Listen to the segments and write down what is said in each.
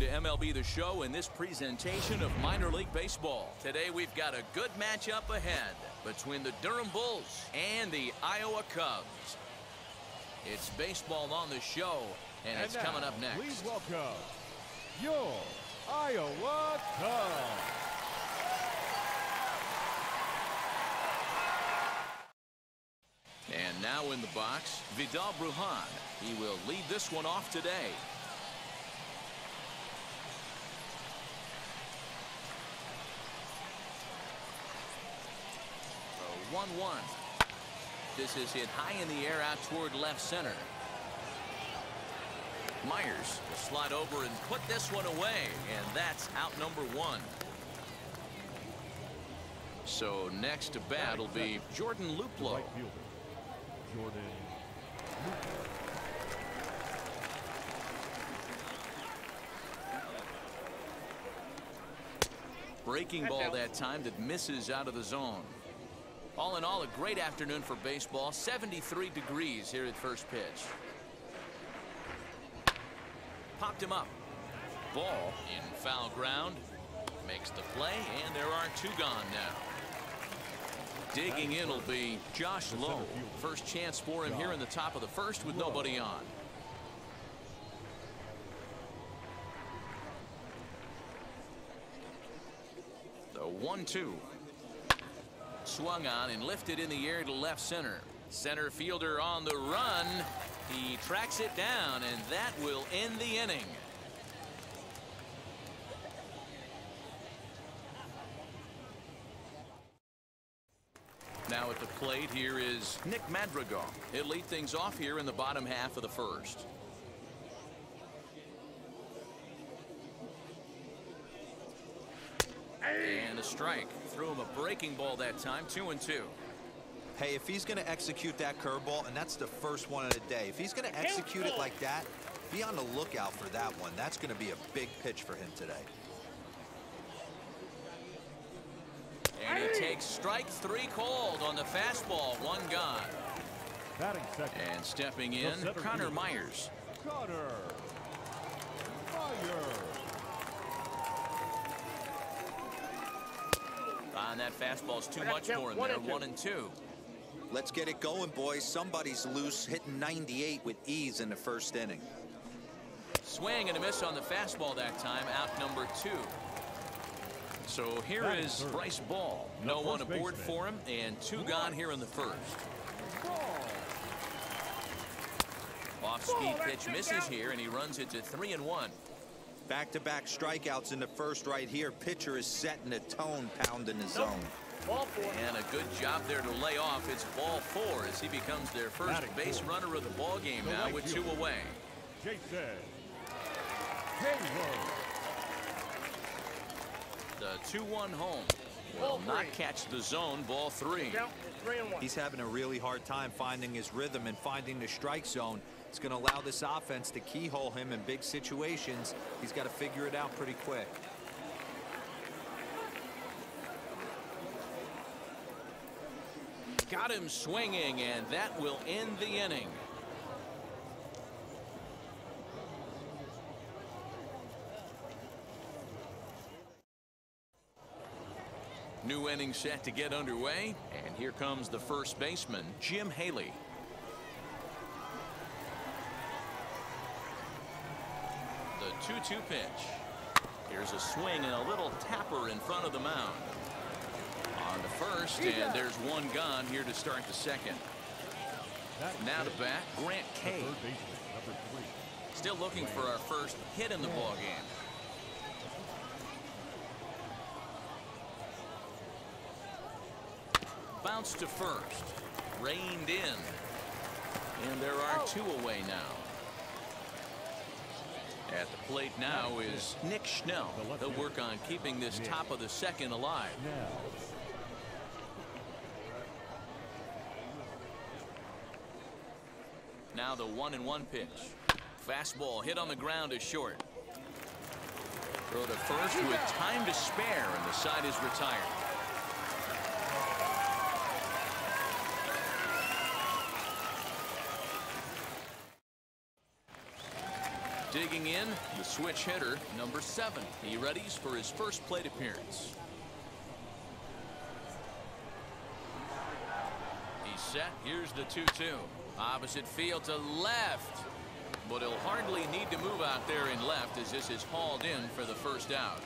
to MLB The Show and this presentation of minor league baseball. Today we've got a good matchup ahead between the Durham Bulls and the Iowa Cubs. It's baseball on the show, and, And it's now, coming up next. Please welcome your Iowa Cubs. And now in the box, Vidal Brujan. He will lead this one off today. A 1-1. This is hit high in the air out toward left center. Myers will slide over and put this one away, and that's out number one. So next to bat will be Jordan The Luplow. right fielder, Jordan Breaking ball that time that misses out of the zone. All in all, a great afternoon for baseball. 73 degrees here at first pitch. Popped him up. Ball in foul ground. Makes the play, and there are two gone now. Digging in will be Josh Lowe. First chance for him here in the top of the first with nobody on. The 1-2. Swung on and lifted in the air to left center. Center fielder on the run. He tracks it down, and that will end the inning. Now at the plate here is Nick Madrigal. He'll lead things off here in the bottom half of the first. And a strike. Threw him a breaking ball that time, two and two. Hey, if he's going to execute that curveball, and that's the first one of the day, if he's going to execute it like that, be on the lookout for that one. That's going to be a big pitch for him today. And he takes strike three called on the fastball, one gone. batting second. And stepping in, Connor. Myers. Connor Myers. Ah, on that fastball's too much for him there, one and two. Let's get it going, boys. Somebody's loose, hitting 98 with ease in the first inning. Swing and a miss on the fastball that time, out number two. So here Batting is third. Bryce Ball. The No one aboard baseman. for him, and two gone here in the first. Off speed pitch misses here, and he runs it to three and one. Back-to-back strikeouts in the first right here. Pitcher is setting the tone, pounding the zone. And a good job there to lay off. It's ball four as he becomes their first base fourth. runner of the ball game The now right with two fielder. away. Jason Heyward. The 2-1 home will not catch the zone. Ball three. He's having a really hard time finding his rhythm and finding the strike zone. It's going to allow this offense to keyhole him in big situations. He's got to figure it out pretty quick. Got him swinging, and that will end the inning. New inning set to get underway, and here comes the first baseman, Jim Haley. 2-2 pitch. Here's a swing and a little tapper in front of the mound. On to first, and there's one gone here to start the second. Now to bat, Grant the Kay. third baseman, number three. Still looking for our first hit in the ball game. Bounce to first. Reined in. And there are oh. two away now. At the plate now is Nick Schnell. He'll work on keeping this top of the second alive. Now, the one and one pitch. Fastball hit on the ground is short. Throw to first with time to spare, and the side is retired. Digging in, the switch hitter, number seven. He readies for his first plate appearance. He's set. Here's the 2-2. Opposite field to left. But he'll hardly need to move out there in left as this is hauled in for the first out.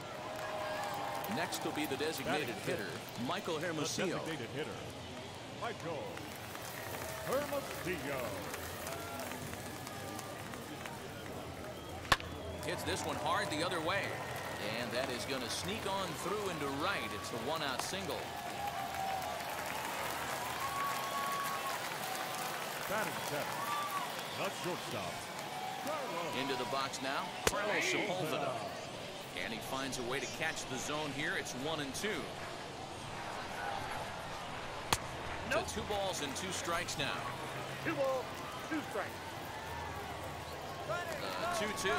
Next will be the designated hitter, Michael Hermosillo. designated hitter, Michael Hermosillo. Hits this one hard the other way. And that is going to sneak on through into right. It's a one-out single. Batting seven. The shortstop, Into the box now, Carlos Sepulveda. Sepulveda. And he finds a way to catch the zone here. It's one and two. To two balls and two strikes now. Two balls, two strikes. Uh, the 2-2.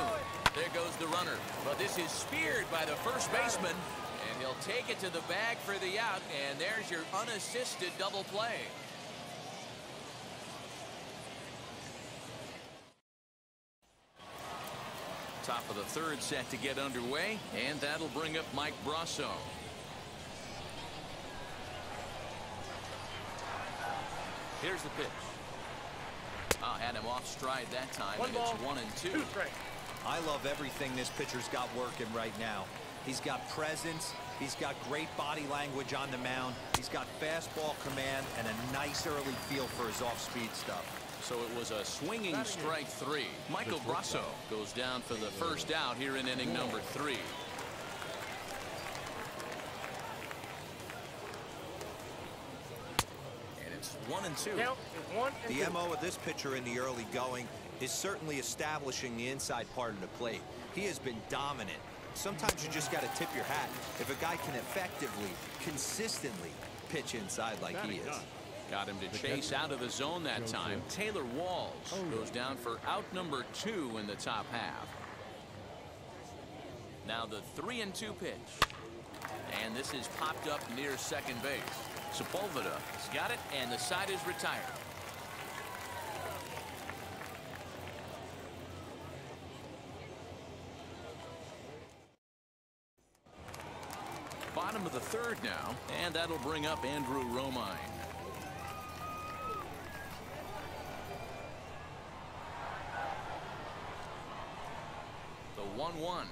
There goes the runner. But this is speared by the first baseman. And he'll take it to the bag for the out. And there's your unassisted double play. Top of the third set to get underway. And that'll bring up Mike Brosseau. Here's the pitch. Ah, had him off stride that time, One and it's ball, one and two. Two strikes. I love everything this pitcher's got working right now. He's got presence. He's got great body language on the mound. He's got fastball command and a nice early feel for his off-speed stuff. So it was a swinging strike three. Michael Brosseau goes down for the first out here in inning number three. And it's one and two. Count is one and The two. MO of this pitcher in the early going is certainly establishing the inside part of the plate. He has been dominant. Sometimes you just got to tip your hat if a guy can effectively, consistently pitch inside like he is. nine. Got him to chase out of the zone that time. Taylor Walls goes down for out number two in the top half. Now the three and two pitch. And this is popped up near second base. Sepulveda has got it and the side is retired. Bottom of the third now, and that'll bring up Andrew Romine. The 1-1.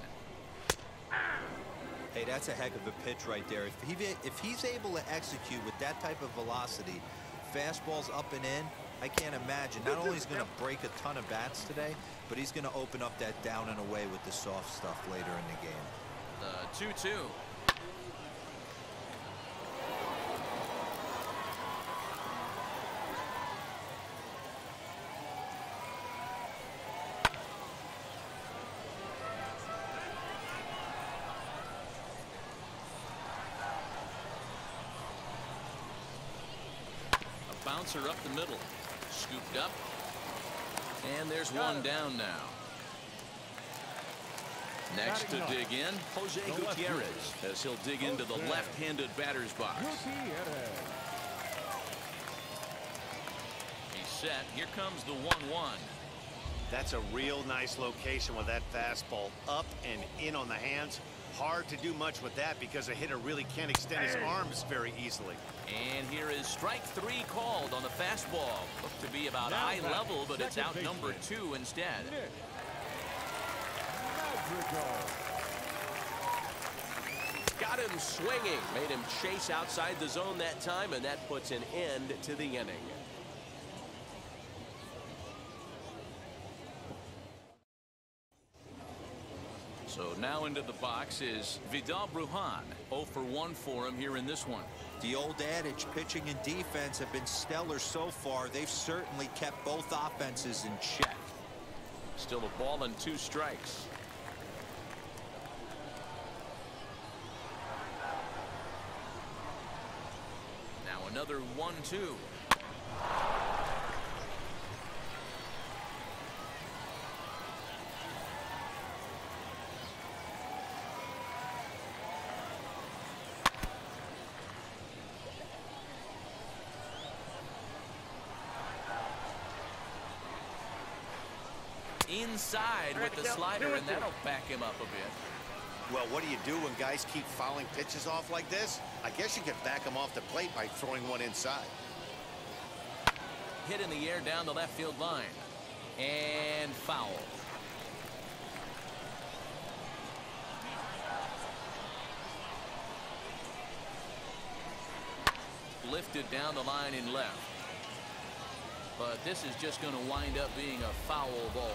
Hey, that's a heck of a pitch right there. If, he, if he's able to execute with that type of velocity, fastballs up and in, I can't imagine. Not only is going to break a ton of bats today, but he's going to open up that down and away with the soft stuff later in the game. The 2-2. Bouncer up the middle. Scooped up. And there's one down now. Next to dig in, Jose The Gutierrez, as he'll dig into the left-handed batter's box. Gutierrez. He's set. Here comes the 1-1. That's a real nice location with that fastball up and in on the hands. Hard to do much with that because a hitter really can't extend his arms very easily. And here is strike three called on the fastball. Looked to be about Now eye back, level, but it's out number baseman. two instead. Madrigal. Got him swinging. Made him chase outside the zone that time, and that puts an end to the inning. So now into the box is Vidal Brujan. 0 for 1 for him here in this one. The old adage, pitching and defense have been stellar so far. They've certainly kept both offenses in check. Still a ball and two strikes. Now another 1-2. In inside with the slider, and that'll back him up a bit. Well, what do you do when guys keep fouling pitches off like this? I guess you could back them off the plate by throwing one inside. Hit in the air down the left field line. And foul. Lifted down the line in left. But this is just going to wind up being a foul ball.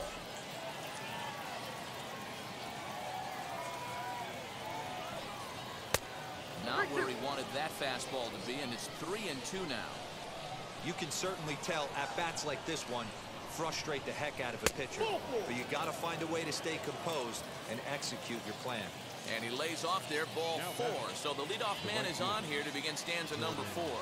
Not where he wanted that fastball to be, and it's three and two now. You can certainly tell at bats like this one frustrate the heck out of a pitcher. But you got to find a way to stay composed and execute your plan. And he lays off there, ball four. So the leadoff man is on here to begin stanza number four.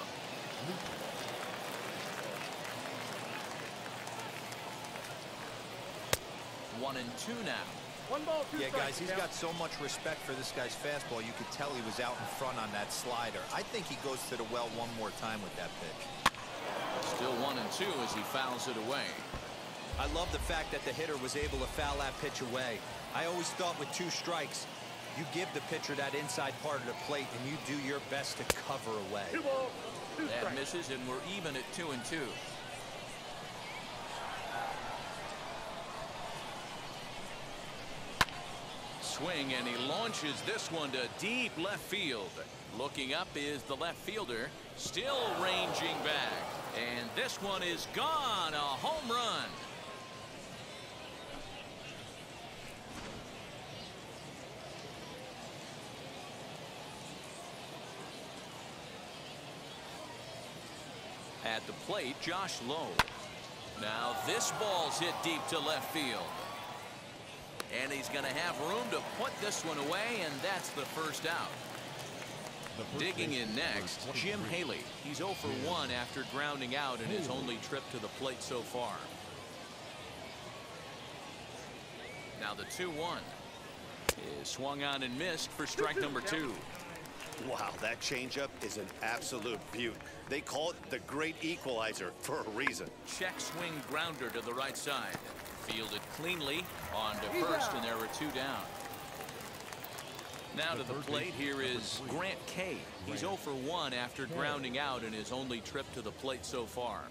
One and two now. One ball, two Yeah, guys, he's got so much respect for this guy's fastball. You could tell he was out in front on that slider. I think he goes to the well one more time with that pitch. Still one and two as he fouls it away. I love the fact that the hitter was able to foul that pitch away. I always thought with two strikes, you give the pitcher that inside part of the plate and you do your best to cover away. Two balls, two That strikes. misses, and we're even at two and two. Swing, and he launches this one to deep left field. Looking up is the left fielder, still ranging back. And this one is gone, a home run. At the plate, Josh Lowe. Now this ball's hit deep to left field. And he's going to have room to put this one away, and that's the first out. The first Digging in next, Jim Haley. He's 0 for 1 after grounding out in his only trip to the plate so far. Now the 2 1 is swung on and missed for strike number two. Wow, that changeup is an absolute beaut. They call it the great equalizer for a reason. Check swing grounder to the right side. Fielded cleanly on to first, and there were two down. Now to the plate, here is Grant K. He's 0 for 1 after grounding out in his only trip to the plate so far.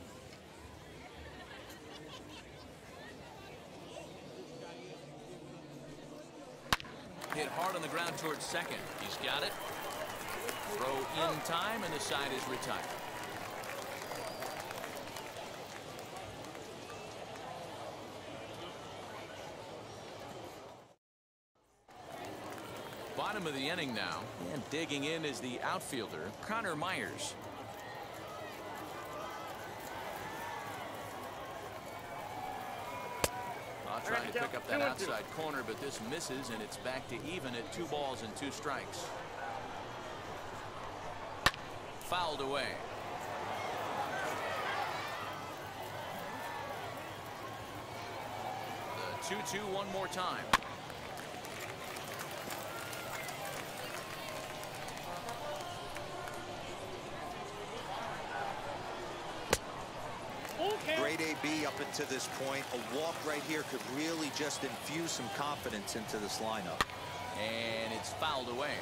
Hit hard on the ground towards second. He's got it. Throw in time, and the side is retired. Bottom of the inning now, and digging in is the outfielder, Connor Myers. Trying to pick up that outside corner, but this misses, and it's back to even at two balls and two strikes. Fouled away. Uh, the 2 2 one more time. Great AB up until this point. A walk right here could really just infuse some confidence into this lineup. And it's fouled away.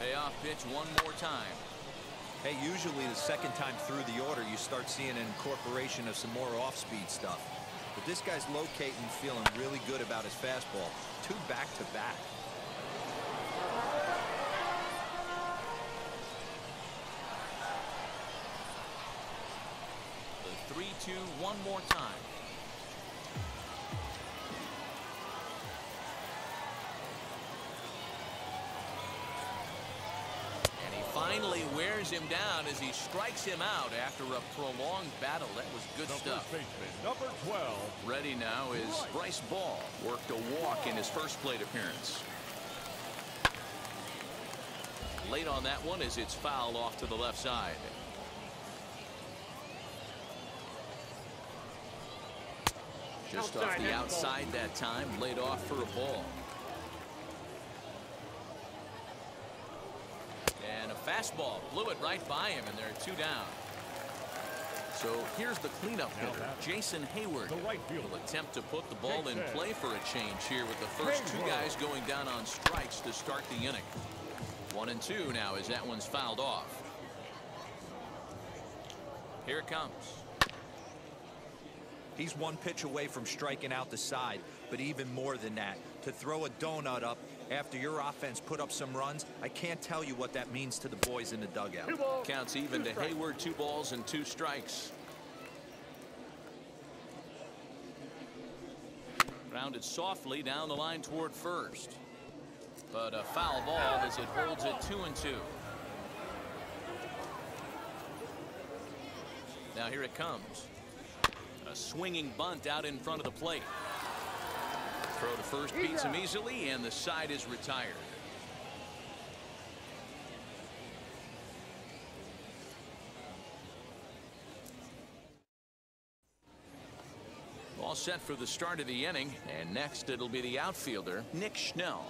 Payoff pitch one more time. Hey, usually the second time through the order, you start seeing an incorporation of some more off-speed stuff. But this guy's locating, feeling really good about his fastball. Two back-to-back. The 3 2 one more time. Down as he strikes him out after a prolonged battle. That was good The stuff. baseman, number 12. Ready now is Bryce Ball. Worked a walk in his first plate appearance. Late on that one as it's fouled off to the left side. Just off the that's ball. outside that time, laid off for a ball. And a fastball blew it right by him, and there are two down. So here's the cleanup hitter. Jason Heyward. The right fielder. will attempt to put the ball in play for a change here with the first two guys going down on strikes to start the inning. One and two now as that one's fouled off. Here it comes. He's one pitch away from striking out the side, but even more than that, to throw a donut up after your offense put up some runs, I can't tell you what that means to the boys in the dugout. Two balls. Counts even two to strikes. Heyward, two balls and two strikes. Grounded softly down the line toward first. But a foul ball as it holds it two and two. Now here it comes. A swinging bunt out in front of the plate. Throw to first beats him easily and the side is retired. All set for the start of the inning, and next it'll be the outfielder, Nick Schnell.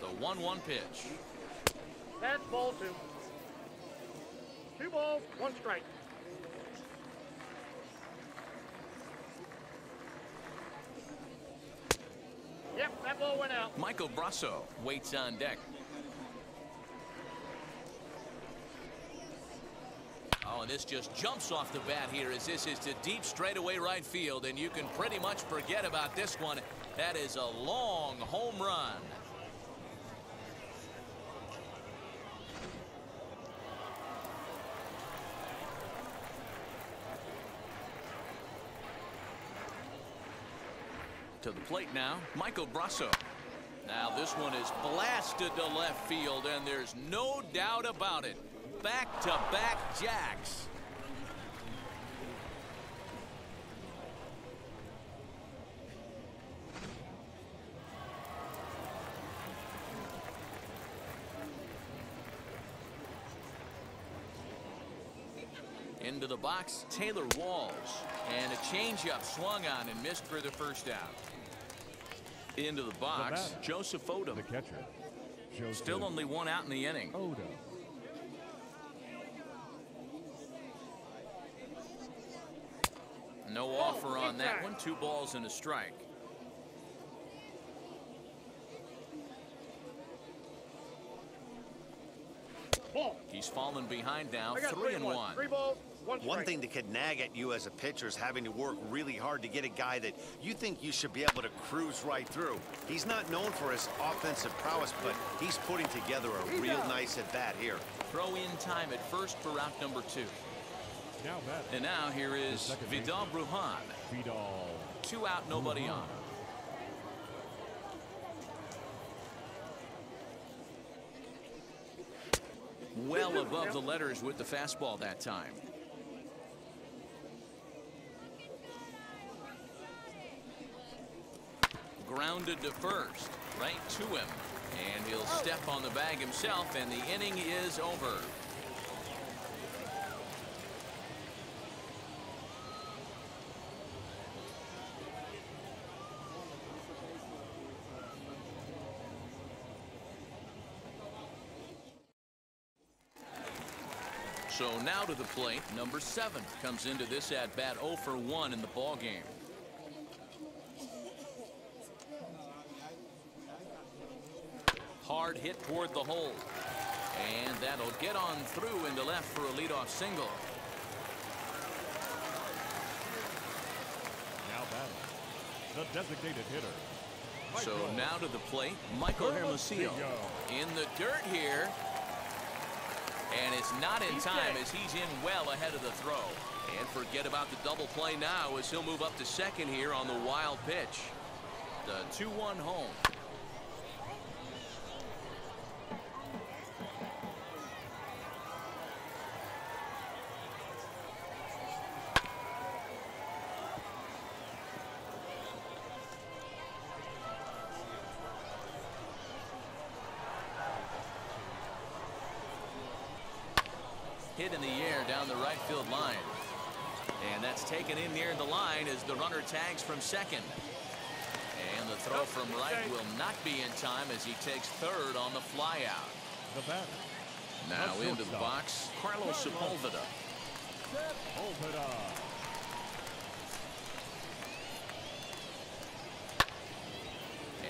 The 1-1 pitch. That's ball two. Two balls, one strike. Yep, that ball went out. Michael Brosseau waits on deck. Oh, and this just jumps off the bat here as this is to deep straightaway right field, and you can pretty much forget about this one. That is a long home run. To the plate now, Michael Brosseau. Now this one is blasted to left field, and there's no doubt about it. Back-to-back jacks. Into the box, Taylor Walls. And a changeup swung on and missed for the first out. Into the box, batter. Joseph Odom. The catcher. Joseph Still only one out in the inning. Oda. No oh, offer on that one. Two balls and a strike. He's fallen behind now, I got three and one. one. Three balls, one. One thing that could nag at you as a pitcher is having to work really hard to get a guy that you think you should be able to cruise right through. He's not known for his offensive prowess, but he's putting together a real nice at bat here. Throw in time at first for out number two. Now. And now here is second Vidal Brujan. Vidal. Two out, nobody on. Well above the letters with the fastball that time. Grounded to first, right to him. And he'll oh. step on the bag himself, and the inning is over. So now to the plate, number seven comes into this at bat 0 for 1 in the ball Hard hit toward the hole. And that'll get on through into left for a leadoff single. Now batting. The designated hitter. So Michael now to the plate, Michael Hermosillo Hermosillo. in the dirt here. And it's not in time as he's in well ahead of the throw. And forget about the double play now as he'll move up to second here on the wild pitch. The 2-1 home. Tags from second. And the throw from right will not be in time as he takes third on the flyout. The batter. Now A into the shortstop. box, Carlos Sepulveda. Sepulveda.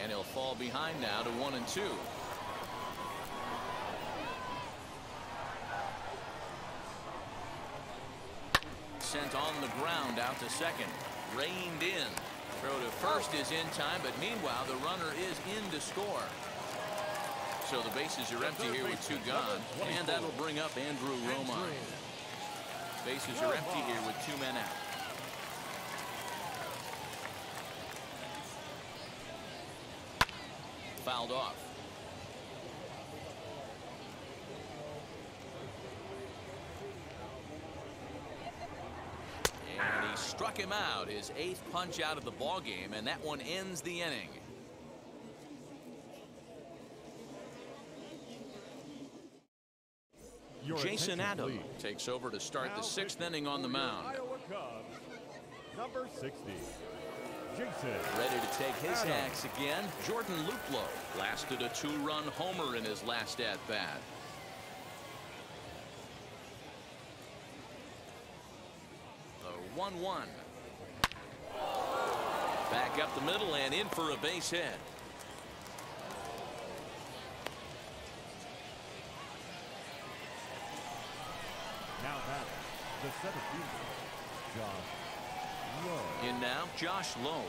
And he'll fall behind now to one and two. Sent on the ground out to second. Reined in. Throw to first is in time, but meanwhile the runner is in to score. So the bases are empty here with two gone, and that'll bring up Andrew Romine. Bases are empty here with two men out. Fouled off. And he struck him out, his eighth punch out of the ball game, and that one ends the inning. Your Jason Adam please. takes over to start the sixth inning on the mound. Iowa Cubs, number 60, Jason. Ready to take his Adam. axe again, Jordan Luplow blasted a two-run homer in his last at-bat. The 1-1. Back up the middle and in for a base hit. Now batting, the center fielder, Josh Lowe. In now, Josh Lowe.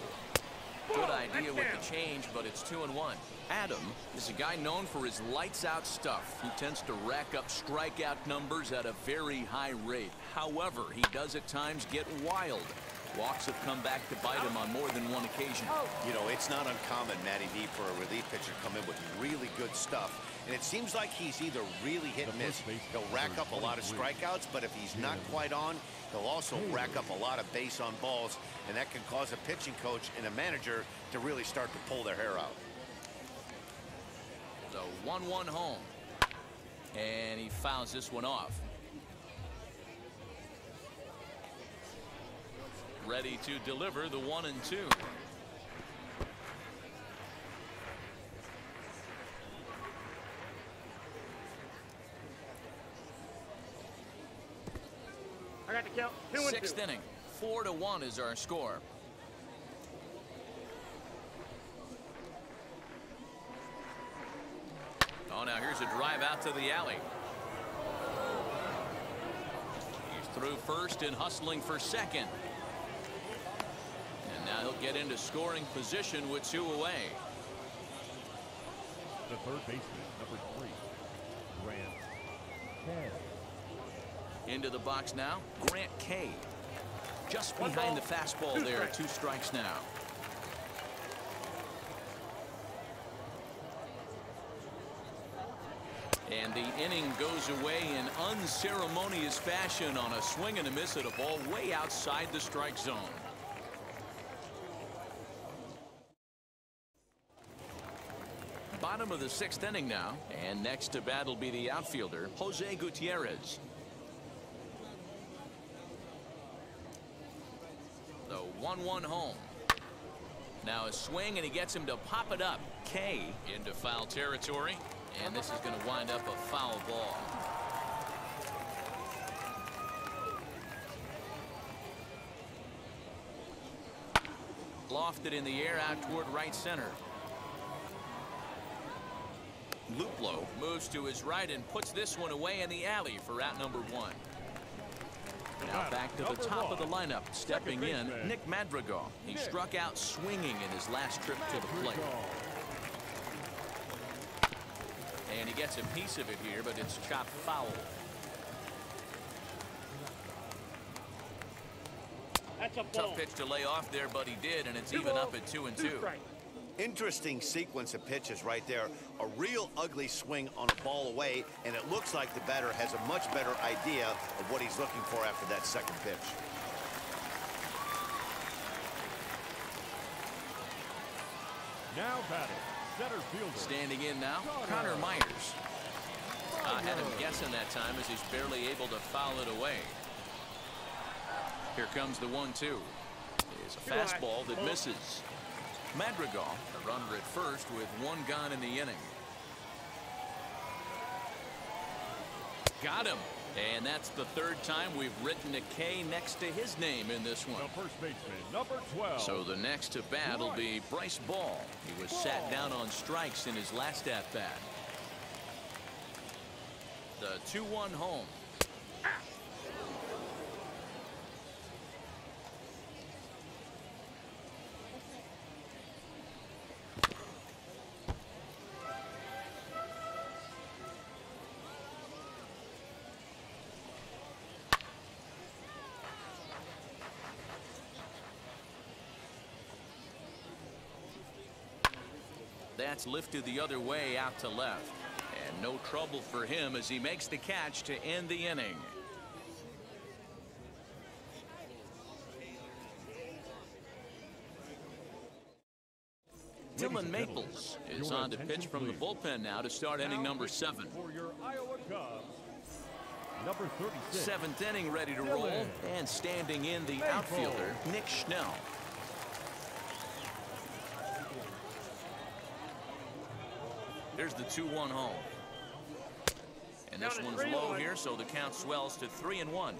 Good idea with the change, but it's two and one. Adam is a guy known for his lights out stuff. He tends to rack up strikeout numbers at a very high rate. However, he does at times get wild. Walks have come back to bite him on more than one occasion. Oh. You know, it's not uncommon, Matty D, for a relief pitcher to come in with really good stuff. And it seems like he's either really hit The and miss. He'll rack up a lot of strikeouts, but if he's not quite on, he'll also rack up a lot of base on balls. And that can cause a pitching coach and a manager to really start to pull their hair out. So 1-1 home. And he fouls this one off. Ready to deliver the one and two. I got the count. Two and Sixth two. inning. Four to one is our score. Oh, now here's a drive out to the alley. He's through first and hustling for second. Now he'll get into scoring position with two away. The third baseman, number three, Grant. Into the box now, Grant Kay. Just One behind the fastball two there, strikes. two strikes now. And the inning goes away in unceremonious fashion on a swing and a miss at a ball way outside the strike zone. Bottom of the sixth inning now, and next to bat will be the outfielder, Jose Gutierrez. The 1-1 home. Now a swing and he gets him to pop it up. K into foul territory. And this is going to wind up a foul ball. Lofted in the air out toward right center. Luplow moves to his right and puts this one away in the alley for out number one. Now back to the top of the lineup. Stepping in. Nick Madrigal. He struck out swinging in his last trip to the plate. And he gets a piece of it here, but it's chopped foul. That's a. Tough pitch to lay off there, but he did, and it's even up at two and two. Interesting sequence of pitches right there. A real ugly swing on a ball away, and it looks like the batter has a much better idea of what he's looking for after that second pitch. Now batting, center fielder. Standing in now, Connor. Connor Myers. I had him guessing that time as he's barely able to foul it away. Here comes the one-two. It's a fastball that misses. Madrigal, a runner at first with one gone in the inning. Got him. And that's the third time we've written a K next to his name in this one. The first baseman, number 12. So the next to bat will be Bryce Ball. He was sat down on strikes in his last at bat. The 2-1 home. That's lifted the other way out to left. And no trouble for him as he makes the catch to end the inning. Dylan Maples is on to pitch from the bullpen now to start inning number seven. For your Iowa Cubs, number 36. Seventh inning ready to roll and standing in the outfielder Nick Schnell. There's the 2-1 home. And this one's low one. here, so the count swells to 3 and 1.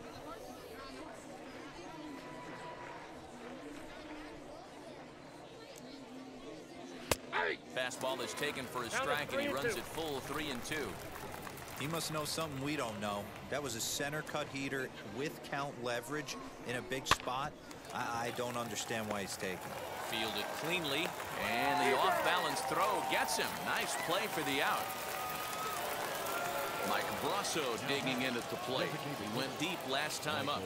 Fastball is taken for a strike, and he and runs two. it full 3 and 2. He must know something we don't know. That was a center cut heater with count leverage in a big spot. I, I don't understand why he's taking. it. Fielded cleanly, and the off-balance throw gets him. Nice play for the out. Mike Brosseau digging in at the plate. He went deep last time up.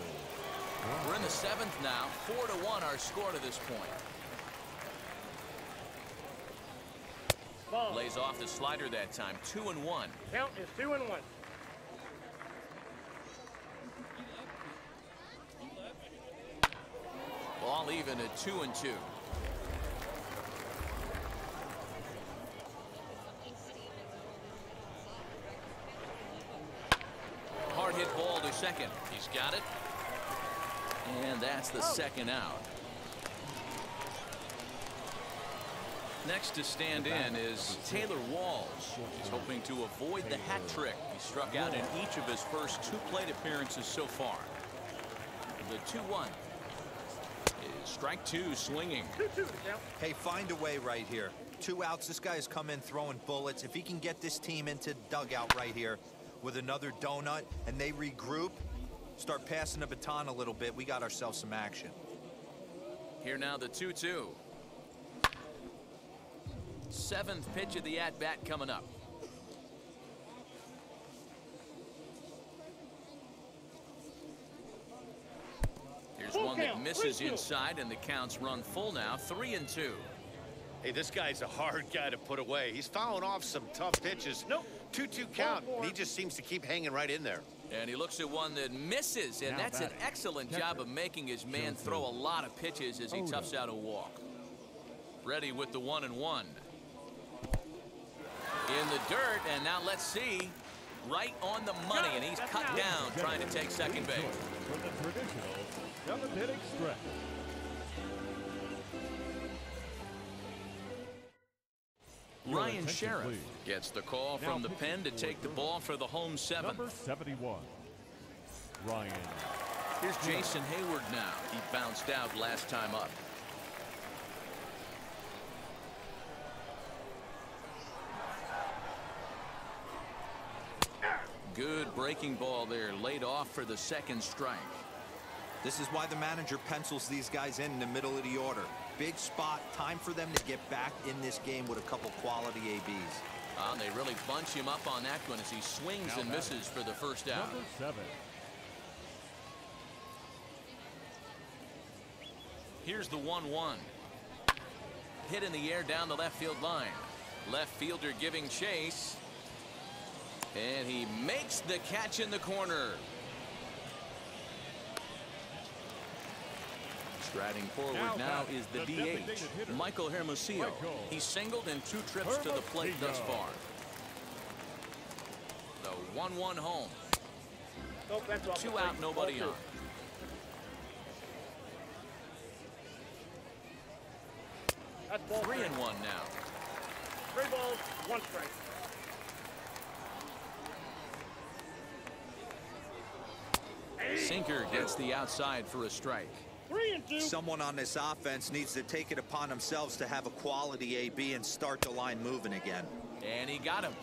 We're in the seventh now. Four to one our score to this point. Lays off the slider that time. Two and one. Count is two and one. Ball even at two and two. Hard hit ball to second. He's got it. And that's the oh. second out. Next to stand in is Taylor Walls. He's hoping to avoid the hat trick. He struck out in each of his first two plate appearances so far. The 2-1 is strike two swinging. Two two to count. Hey, find a way right here. Two outs. This guy has come in throwing bullets. If he can get this team into dugout right here with another donut and they regroup, start passing the baton a little bit, we got ourselves some action. Here now the 2-2. Seventh pitch of the at-bat coming up. Here's Full one that misses three, inside and the counts run full now three and two. Hey, this guy's a hard guy to put away. He's fouling off some tough pitches. Nope. 2-2 count, he just seems to keep hanging right in there. And he looks at one that misses, and Now that's an excellent catcher, job of making his man Joseph throw a lot of pitches as he Oda. toughs out a walk. Ready with the one and one. In the dirt, and now let's see. Right on the money, and he's cut down trying to take second base. From the traditional seventh inning stretch. Ryan attention, Sheriff please. gets the call Now from the pen to take the ball for the home seven. Number 71, Ryan. Here's Jason Heyward now. He bounced out last time up. Good breaking ball there, laid off for the second strike. This is why the manager pencils these guys in in the middle of the order. Big spot, time for them to get back in this game with a couple quality ABs. They really bunch him up on that one as he swings Now and batting. misses for the first out. Number seven, Here's the 1-1. Hit in the air down the left field line. Left fielder giving chase. And he makes the catch in the corner. Striding forward Now now is the the DH, Michael Hermosillo. Michael He's singled in two trips to the plate thus far. The 1-1 home. Nope, Two out, nobody on. That's ball Three three. and one now. Three balls, one strike. Sinker gets the outside for a strike. Three and two. Someone on this offense needs to take it upon themselves to have a quality AB and start the line moving again. And he got him.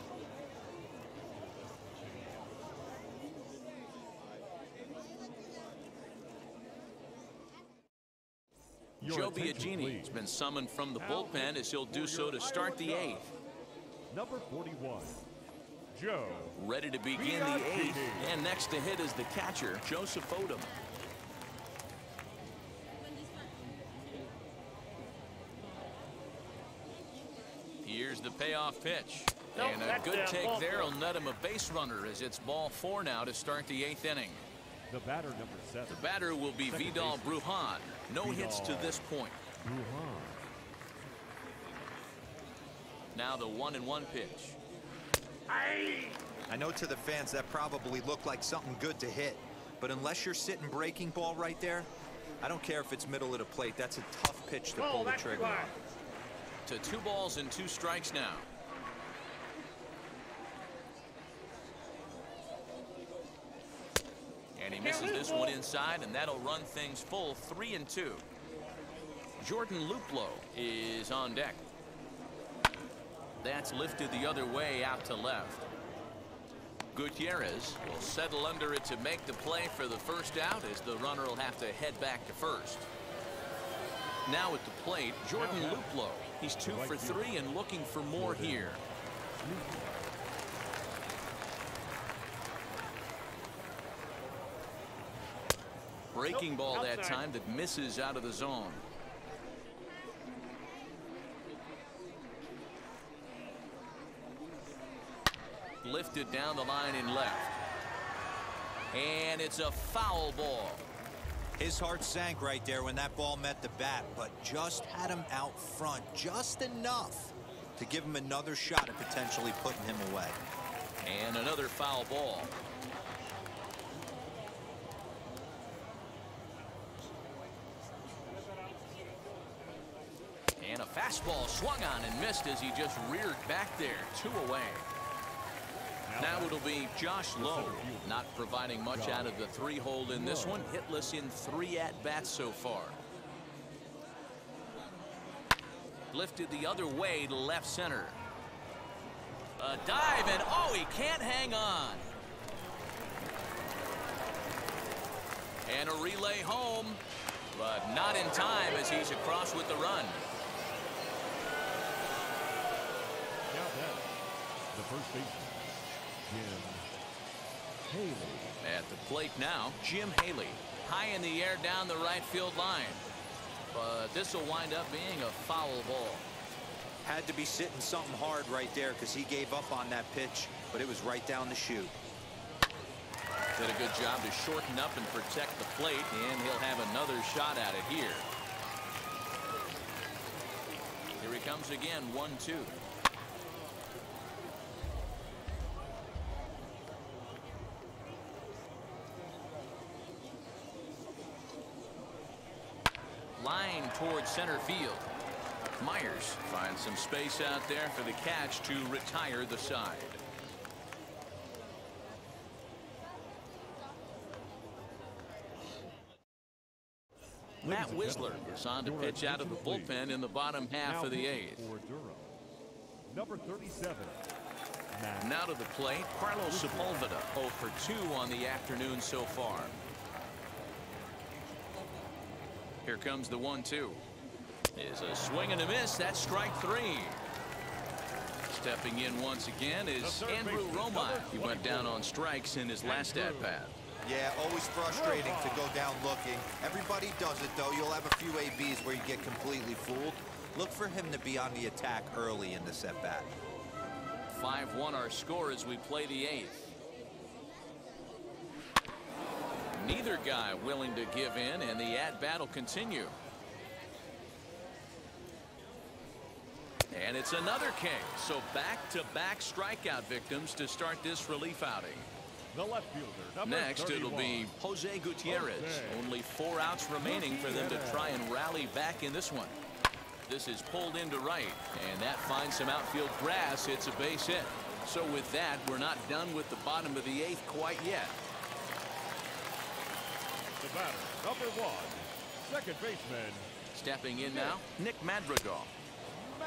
Your Joe attention, Biagini has been summoned from the bullpen as he'll do so to start the eighth. Number 41, Joe Ready to begin the eighth. And next to hit is the catcher, Joseph Odom. Here's the payoff pitch. Nope, and a good take there four. will net him a base runner as it's ball four now to start the eighth inning. The batter number seven, The batter will be Second Vidal baseman. Brujan. No hits to this point. Brujan. Now the one and one pitch. I know to the fans that probably looked like something good to hit, but unless you're sitting breaking ball right there, I don't care if it's middle of the plate. That's a tough pitch to Ball, pull the trigger line. on. To two balls and two strikes now. And he misses this one inside, and that'll run things full three and two. Jordan Luplow is on deck. That's lifted the other way out to left. Gutierrez will settle under it to make the play for the first out as the runner will have to head back to first. Now at the plate, Jordan Luplow. He's two for three and looking for more here. Breaking ball that time that misses out of the zone. Lifted down the line and left. And it's a foul ball. His heart sank right there when that ball met the bat, but just had him out front just enough to give him another shot at potentially putting him away. And another foul ball. And a fastball swung on and missed as he just reared back there. Two away. Now it'll be Josh Lowe, not providing much out of the three hole in this one. Hitless in three at bats so far. Lifted the other way to left center. A dive and oh, he can't hang on. And a relay home, but not in time as he's across with the run. That the first baseman, Jim Haley. At the plate now, Jim Haley. High in the air down the right field line. But this will wind up being a foul ball. Had to be sitting something hard right there because he gave up on that pitch, but it was right down the chute. Did a good job to shorten up and protect the plate, and he'll have another shot at it here. Here he comes again, 1-2. Line towards center field. Myers finds some space out there for the catch to retire the side. Matt Ladies and Wisler gentlemen, is on to pitch out of the bullpen in the bottom half of the eighth. Number 37, Now to the plate, Carlos Sepulveda 0 for 2 on the afternoon so far. Here comes the 1-2. Is a swing and a miss. That's strike three. Stepping in once again is Andrew baseman, Roma. number He went down on strikes in his last at bat. Yeah, always frustrating to go down looking. Everybody does it, though. You'll have a few ABs where you get completely fooled. Look for him to be on the attack early in the set bat. 5-1 our score as we play the eighth. Neither guy willing to give in, and the at-bat will continue. And it's another case. So back-to-back strikeout victims to start this relief outing. the left fielder, Next, it'll be Jose Gutierrez. Jose. Only four outs remaining for them to try and rally back in this one. this is pulled into right. And that finds some outfield grass. It's a base hit. So with that, we're not done with the bottom of the eighth quite yet. The batter, number one, second baseman. Stepping in now, Nick Madrigal.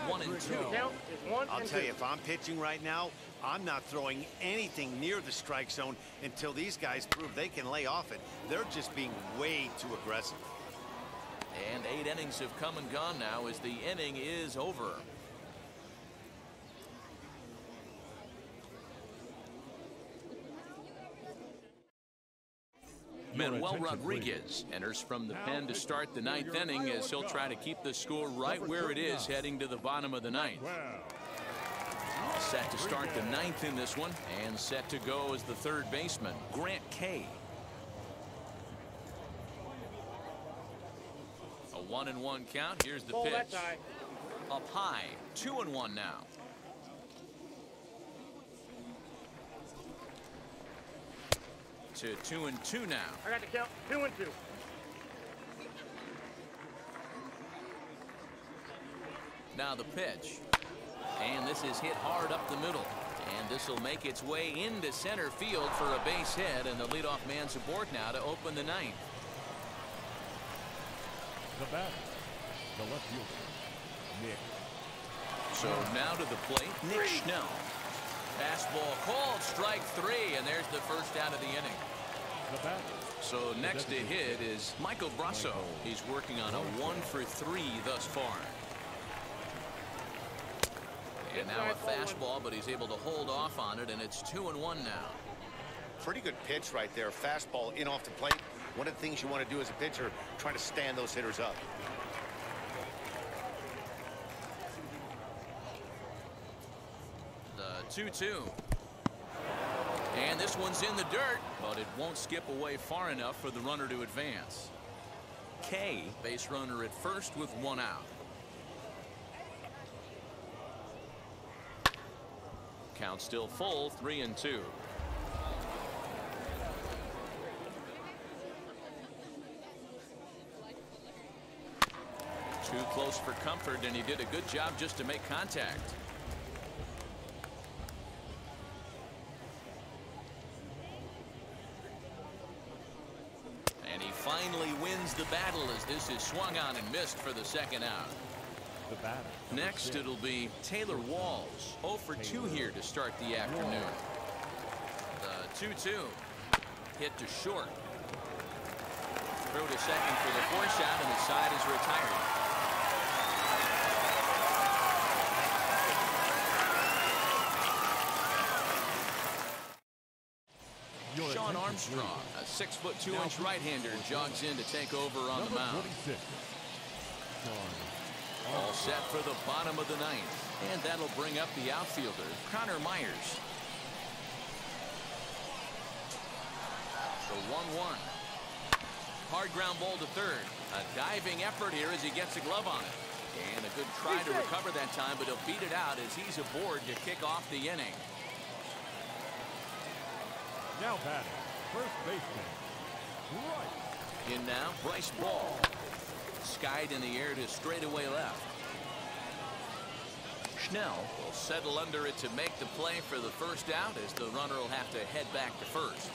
One and two. Count one I'll tell two. you, if I'm pitching right now, I'm not throwing anything near the strike zone until these guys prove they can lay off it. They're just being way too aggressive. And eight innings have come and gone now as the inning is over. Manuel Rodriguez enters from the pen to start the ninth inning as he'll try to keep the score right where it is heading to the bottom of the ninth. Set to start the ninth in this one and set to go as the third baseman, Grant Kay. A one and one count. Here's the pitch. Up high, two and one now. To two and two now. I got the count. Two and two. Now the pitch. And this is hit hard up the middle. And this will make its way into center field for a base hit. And the leadoff man's aboard now to open the ninth. the batter, the left fielder, Nick. So now to the plate, Nick Schnell. Fastball called, strike three, and there's the first out of the inning. So next to hit is Michael Brosseau. He's working on a one for three thus far. And now a fastball, but he's able to hold off on it, and it's two and one now. Pretty good pitch right there. Fastball in off the plate. One of the things you want to do as a pitcher, try to stand those hitters up. The 2-2. And this one's in the dirt, but it won't skip away far enough for the runner to advance. K, base runner at first with one out. Count still full, three and two. Too close for comfort, and he did a good job just to make contact. And he finally wins the battle as this is swung on and missed for the second out. the number Next, six, it'll be Taylor Walls. 0 for 2 here to start the afternoon. The 2 2. Hit to short. Throw to second for the force out, and the side is retired. Your Sean Armstrong, a six foot two inch right hander, jogs in to take over on the mound. All set for the bottom of the ninth. And that'll bring up the outfielder, Connor Myers. The 1-1. Hard ground ball to third. A diving effort here as he gets a glove on it. And a good try to recover that time, but he'll beat it out as he's aboard to kick off the inning. Now batting, first baseman, Bryce. In now, Bryce Ball. Skied in the air to straightaway left. Schnell will settle under it to make the play for the first out as the runner will have to head back to first.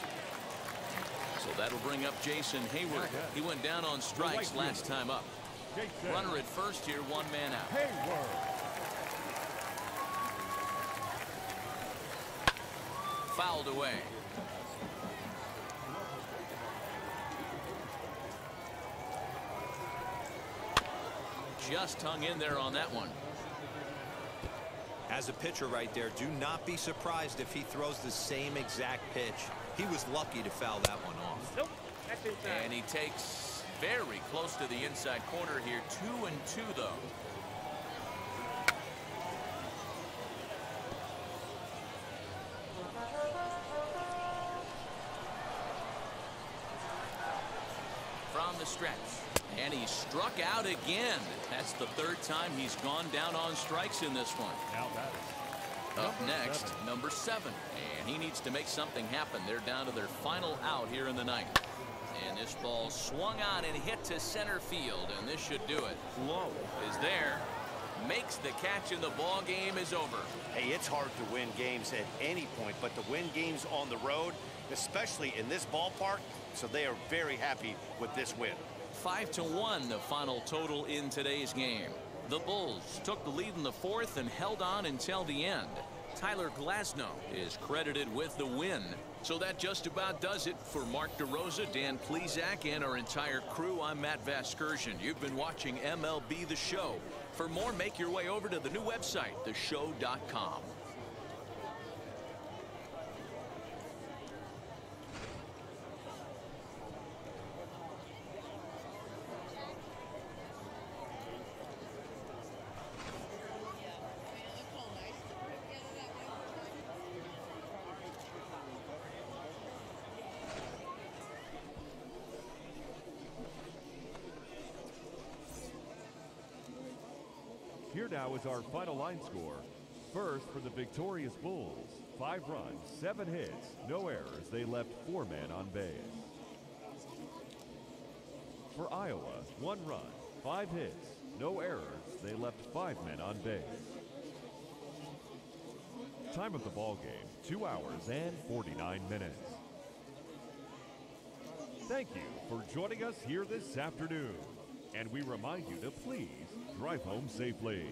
So that'll bring up Jason Heyward. He went down on strikes last time up. Runner at first here, one man out. Heyward. Fouled away. Just hung in there on that one. As a pitcher right there, do not be surprised if he throws the same exact pitch. He was lucky to foul that one off. Nope. That's. And he takes very close to the inside corner here. Two and two, though. Stretch. And he struck out again. That's the third time he's gone down on strikes in this one. Now batting, Up Number next, seven. number seven. And he needs to make something happen. They're down to their final out here in the ninth. And this ball swung on and hit to center field, and this should do it. Lowe is there. makes the catch and the ball game is over. Hey, it's hard to win games at any point, but to win games on the road, especially in this ballpark, so they are very happy with this win. Five to one, the final total in today's game. The Bulls took the lead in the fourth and held on until the end. Tyler Glasnow is credited with the win. So that just about does it for Mark DeRosa, Dan Plesac, and our entire crew. I'm Matt Vasgersian. You've been watching MLB The Show. For more, make your way over to the new website, theshow.com. Here now is our final line score. First for the victorious Bulls. Five runs, seven hits, no errors. They left four men on base. For Iowa, one run, five hits, no errors. They left five men on base. Time of the ball game, two hours and 49 minutes. Thank you for joining us here this afternoon. And we remind you to please drive home safely.